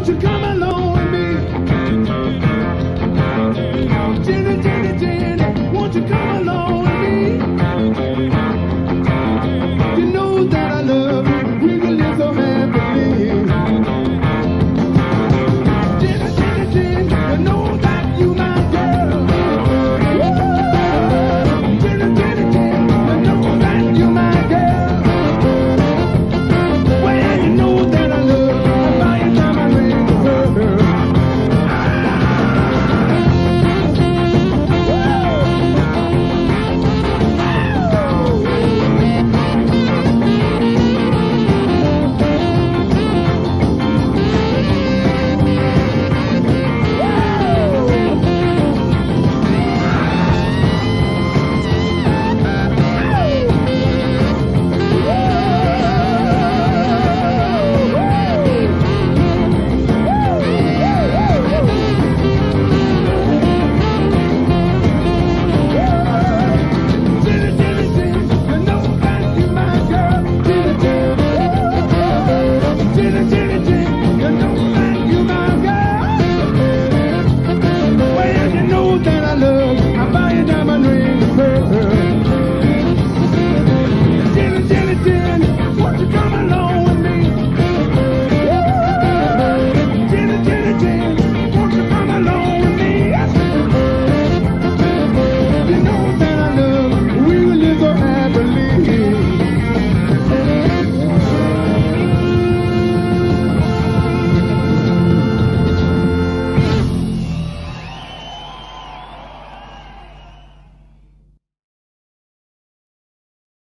Won't you come along? diamond ring.